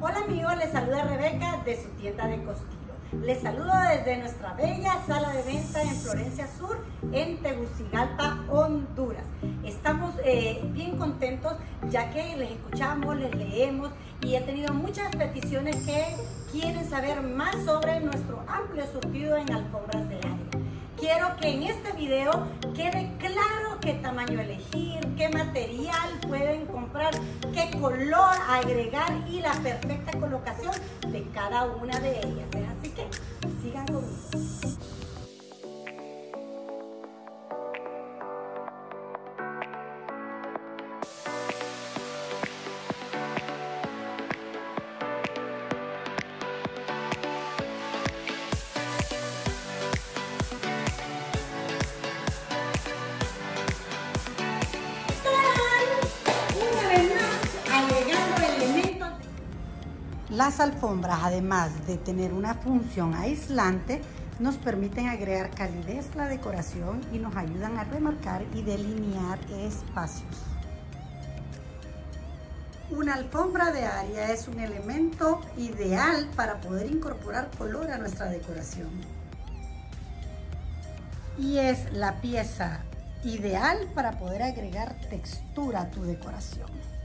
Hola amigos, les saluda Rebeca de su tienda de Costillo. Les saludo desde nuestra bella sala de venta en Florencia Sur, en Tegucigalpa, Honduras. Estamos eh, bien contentos ya que les escuchamos, les leemos y he tenido muchas peticiones que quieren saber más sobre nuestro amplio surtido en alfombras de área. Quiero que en este video quede claro qué tamaño elegir, qué material pueden comprar, qué color agregar y la perfecta colocación de cada una de ellas. Así que sigan conmigo. Las alfombras, además de tener una función aislante, nos permiten agregar calidez a la decoración y nos ayudan a remarcar y delinear espacios. Una alfombra de área es un elemento ideal para poder incorporar color a nuestra decoración. Y es la pieza ideal para poder agregar textura a tu decoración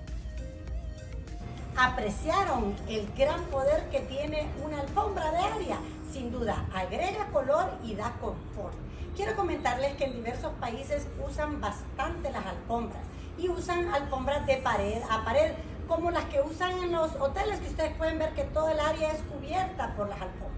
apreciaron el gran poder que tiene una alfombra de área. Sin duda, agrega color y da confort. Quiero comentarles que en diversos países usan bastante las alfombras y usan alfombras de pared a pared, como las que usan en los hoteles, que ustedes pueden ver que todo el área es cubierta por las alfombras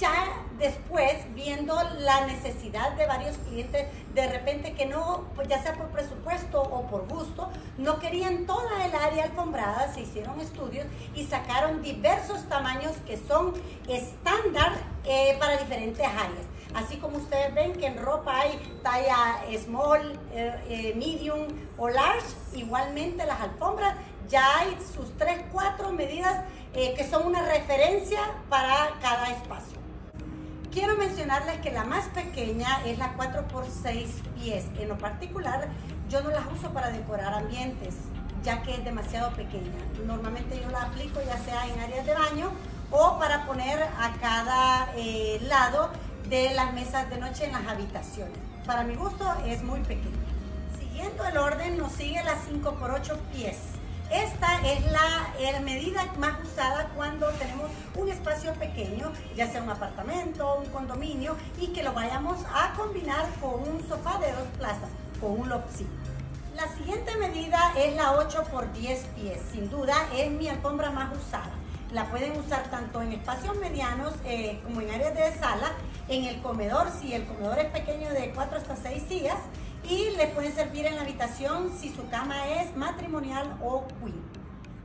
ya después, viendo la necesidad de varios clientes, de repente que no, pues ya sea por presupuesto o por gusto, no querían toda el área alfombrada, se hicieron estudios y sacaron diversos tamaños que son estándar eh, para diferentes áreas. Así como ustedes ven que en ropa hay talla small, eh, eh, medium o large, igualmente las alfombras ya hay sus 3, 4 medidas que son una referencia para cada espacio. Quiero mencionarles que la más pequeña es la 4x6 pies. En lo particular, yo no las uso para decorar ambientes, ya que es demasiado pequeña. Normalmente yo la aplico ya sea en áreas de baño o para poner a cada eh, lado de las mesas de noche en las habitaciones. Para mi gusto es muy pequeña. Siguiendo el orden nos sigue la 5x8 pies. Esta es la, medida más usada cuando tenemos un espacio pequeño, ya sea un apartamento, un condominio, y que lo vayamos a combinar con un sofá de dos plazas, con un lopsito. La siguiente medida es la 8 por 10 pies. Sin duda es mi alfombra más usada. La pueden usar tanto en espacios medianos eh, como en áreas de sala, en el comedor, si el comedor es pequeño de 4 hasta 6 sillas, y les puede servir en la habitación si su cama es matrimonial o queen.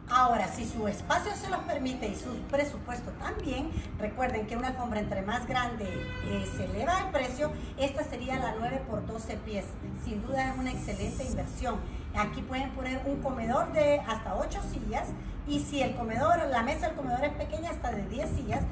Ahora, si su espacio se los permite y su presupuesto también, recuerden que una alfombra entre más grande eh, se eleva el precio, esta sería la 9 por 12 pies. Sin duda es una excelente inversión. Aquí pueden poner un comedor de hasta 8 sillas y si el comedor, la mesa del comedor es pequeña, hasta de 10 sillas,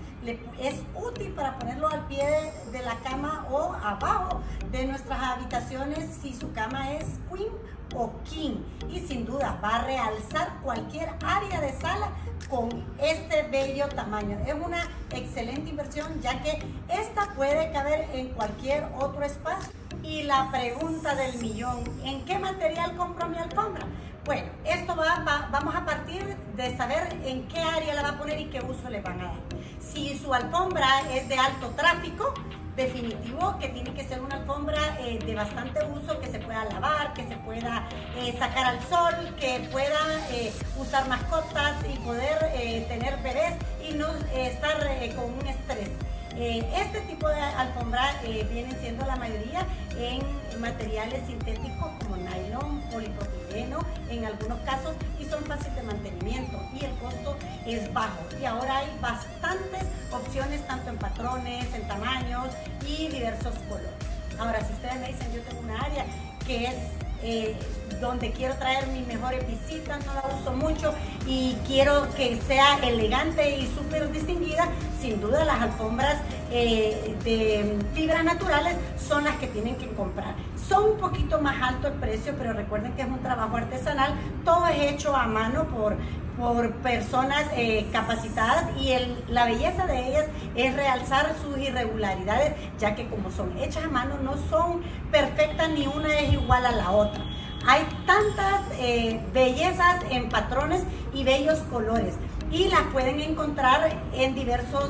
es útil para ponerlo al pie de la cama o abajo de nuestras habitaciones si su cama es queen o king. Y sin duda va a realzar cualquier área de sala con este bello tamaño. Es una excelente inversión ya que esta puede caber en cualquier otro espacio. Y la pregunta del millón, ¿en qué material compro mi alfombra? Bueno, esto va, vamos a partir de saber en qué área la va a poner y qué uso le van a dar. Si su alfombra es de alto tráfico, definitivo que tiene que ser una alfombra eh, de bastante uso, que se pueda lavar, que se pueda eh, sacar al sol, que pueda eh, usar mascotas y poder tener bebés y no estar con un estrés. Este tipo de alfombra viene siendo la mayoría en materiales sintéticos como nylon, polipropileno en algunos casos y son fáciles de mantenimiento y el costo es bajo. Y ahora hay bastantes opciones tanto en patrones, en tamaños y diversos colores. Ahora, si ustedes me dicen, yo tengo una área que es eh, donde quiero traer mis mejores visitas, no la uso mucho y quiero que sea elegante y súper distinguida, sin duda las alfombras eh, de fibras naturales son las que tienen que comprar. Son un poquito más alto el precio, pero recuerden que es un trabajo artesanal, todo es hecho a mano por, por personas eh, capacitadas y la belleza de ellas es realzar sus irregularidades, ya que como son hechas a mano no son perfectas ni una es igual a la otra. Hay tantas eh, bellezas en patrones y bellos colores y las pueden encontrar en diversos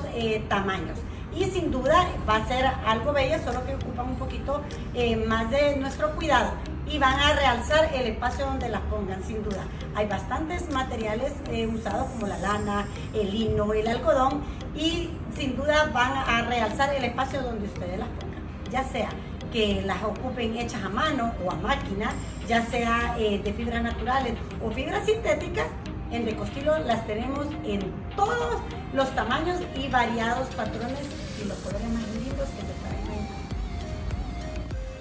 tamaños. Y sin duda va a ser algo bello, solo que ocupan un poquito eh, más de nuestro cuidado y van a realzar el espacio donde las pongan, sin duda. Hay bastantes materiales usados como la lana, el lino, el algodón y sin duda van a realzar el espacio donde ustedes las pongan, ya sea que las ocupen hechas a mano o a máquina, ya sea eh, de fibras naturales o fibras sintéticas. En Decostilo las tenemos en todos los tamaños y variados patrones y los colores más lindos que se traen.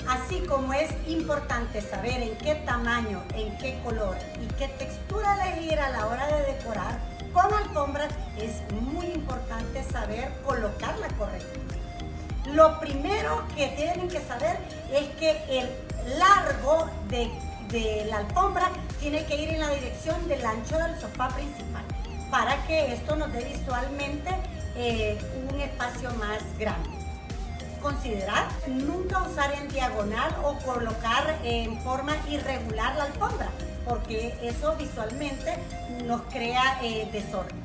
Así como es importante saber en qué tamaño, en qué color y qué textura elegir a la hora de decorar con alfombras, es muy importante saber colocarla correctamente. Lo primero que tienen que saber es que el largo de, la alfombra tiene que ir en la dirección del ancho del sofá principal para que esto nos dé visualmente eh, un espacio más grande. Considerar nunca usar en diagonal o colocar en forma irregular la alfombra, porque eso visualmente nos crea eh, desorden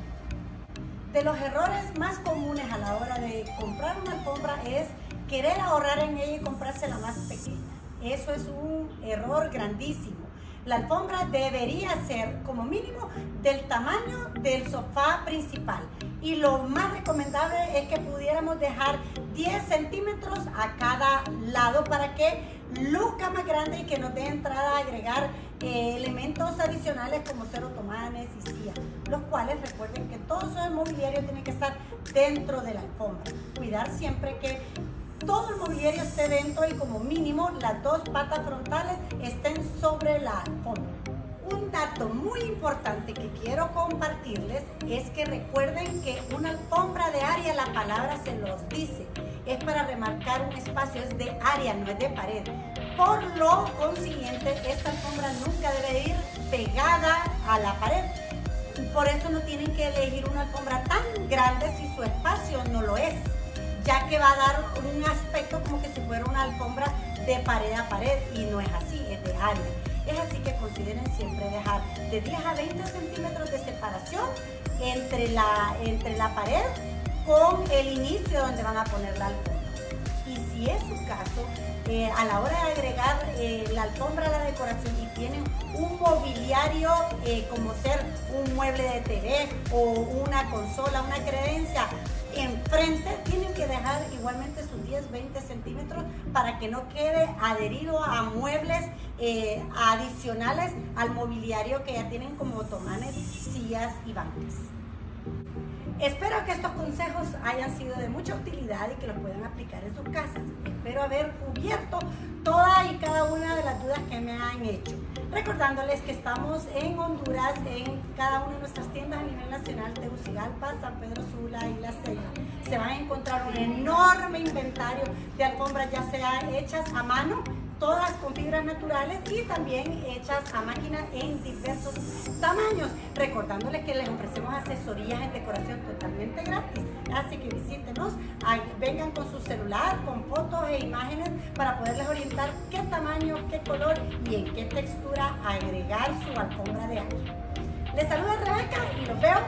de los errores más comunes a la hora de comprar una alfombra es querer ahorrar en ella y comprarse la más pequeña. Eso es un error grandísimo. La alfombra debería ser como mínimo del tamaño del sofá principal. Y lo más recomendable es que pudiéramos dejar 10 centímetros a cada lado para que luzca más grande y que nos dé entrada a agregar eh, elementos adicionales como ser otomanes y sillas, los cuales recuerden que todo su mobiliario tiene que estar dentro de la alfombra. Cuidar siempre que todo el mobiliario esté dentro y como mínimo las dos patas frontales estén sobre la alfombra. Un dato muy importante que quiero compartirles es que recuerden que una alfombra de área, la palabra se los dice, es para remarcar un espacio, es de área, no es de pared. Por lo consiguiente, esta alfombra nunca debe ir pegada a la pared. Por eso no tienen que elegir una alfombra tan grande si su espacio no lo es, ya que va a dar un aspecto como que si fuera una alfombra de pared a pared y no es así, es de área. Es así que consideren siempre dejar de 10 a 20 centímetros de separación entre la, entre la pared con el inicio donde van a poner la alfombra. Y si es su caso, eh, a la hora de agregar eh, la alfombra a la decoración y tienen un mobiliario eh, como ser un mueble de TV o una consola, una credencia enfrente, igualmente sus 10, 20 centímetros para que no quede adherido a muebles adicionales al mobiliario que ya tienen como otomanes, sillas y bancos. Espero que estos consejos hayan sido de mucha utilidad y que los puedan aplicar en sus casas. Espero haber cubierto todas y cada una de las dudas que me han hecho. Recordándoles que estamos en Honduras, en cada una de nuestras tiendas a nivel nacional, Tegucigalpa, San Pedro Sula y La Ceiba. Se van a encontrar un enorme inventario de alfombras, ya sea hechas a mano, todas con fibras naturales y también hechas a máquina en diversos tamaños. Recordándoles que les ofrecemos asesorías en decoración totalmente gratis. Así que visítenos, vengan con su celular, con fotos e imágenes para poderles orientar qué tamaño, qué color y en qué textura agregar su alfombra de aire. Les saluda Rebeca y los veo